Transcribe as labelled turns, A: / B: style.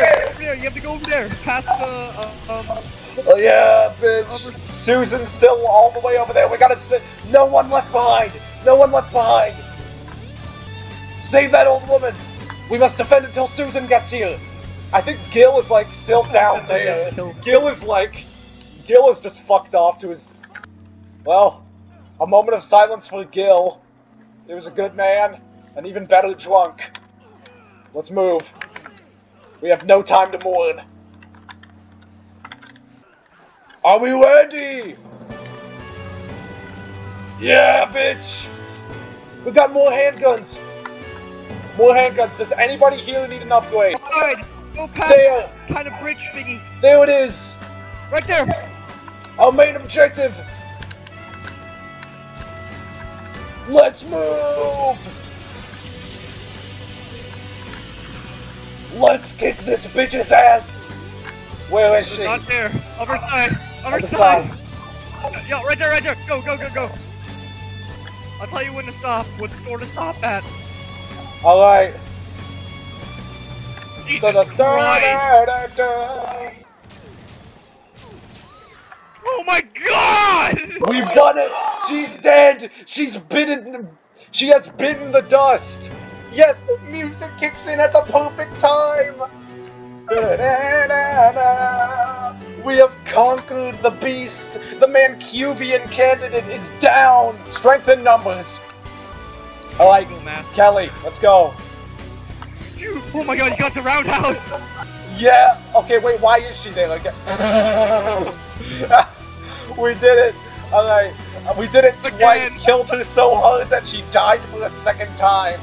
A: there, over there. You have to go over there, past the uh, um.
B: Oh yeah, bitch. Susan's still all the way over there. We gotta sit. No one left behind. No one left behind. Save that old woman. We must defend until Susan gets here. I think Gil is like still down there. Gil is like, Gil is just fucked off to his. Well, a moment of silence for Gil. He was a good man, and even better drunk. Let's move. We have no time to mourn. Are we ready? Yeah, bitch! We got more handguns! More handguns. Does anybody here need an upgrade?
A: Alright, go past
B: There!
A: kind of bridge thingy.
B: There it is!
A: Right there.
B: Our main objective! Let's move! Let's kick this bitch's ass! Where is she?
A: Not there. Other side. Other
B: Other
A: side.
B: side.
A: Yeah, right there, right there. Go, go, go, go. I'll tell you when to stop. What store to stop at.
B: Alright.
A: Jesus
B: da,
A: Christ.
B: da, da, da.
A: Oh my God!
B: We've done it! She's dead! She's bitten. She has bitten the dust! Yes, music kicks in at the perfect time! Da-da-da-da. We have conquered the beast! The Manchurian candidate is down! Strength in numbers! Alright,
A: Go, man.
B: Kelly, let's go.
A: Phew. Oh my God, you got the roundhouse.
B: Yeah. Okay. Wait. Why is she there? Like, we did it. All right. We did it twice. Killed her so hard that she died for the second time.